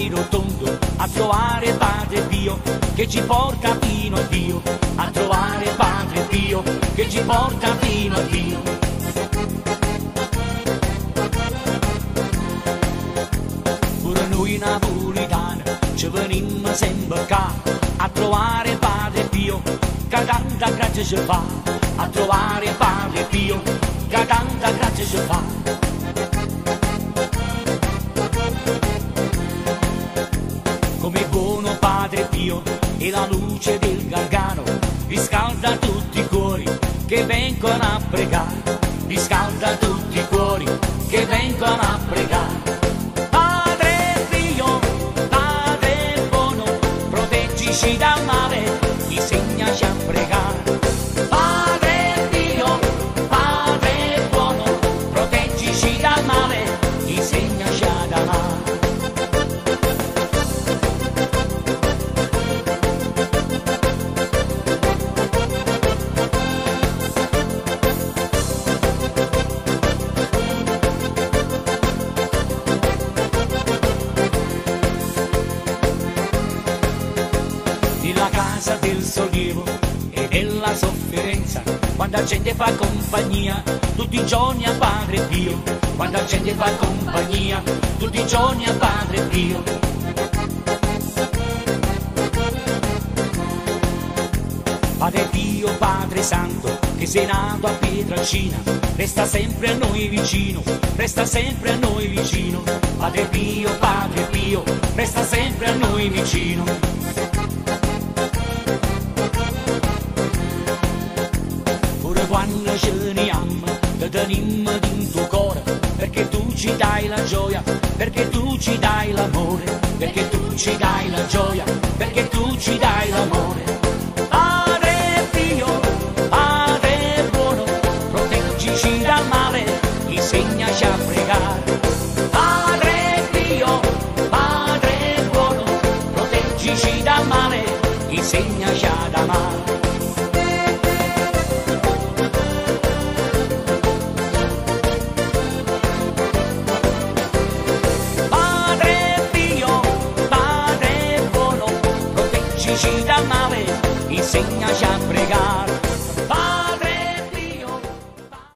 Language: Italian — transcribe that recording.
di rotondo a trovare Padre Pio che ci porta fino a Dio, a trovare Padre Pio che ci porta fino a Dio. Pure noi napolitani ci venimmo sempre qua a trovare Padre Pio che tanta grazia ci fa, a trovare Padre Pio che tanta grazia la luce del Gargano riscalda tutti i cuori che vengono a pregare, riscalda tutti i cuori che vengono a pregare. Padre Pio, Padre buono, proteggici dal male, quando gente fa compagnia, tutti i giorni a Padre Pio, quando gente fa compagnia, tutti i giorni a Padre Pio. Padre Pio, Padre Santo, che sei nato a Pietracina, resta sempre a noi vicino, resta sempre a noi vicino. Padre Pio, Padre Pio, resta sempre a noi vicino. Tenim din tuo cuore, perché tu ci dai la gioia, perché tu ci dai l'amore, perché tu ci dai la gioia, perché tu ci dai l'amore. Padre Pio, Padre buono, proteggici dal male, insegnaci a pregare. Padre Pio, Padre buono, proteggici dal male, insegnaci ad amare. saber, ensina já a pregar.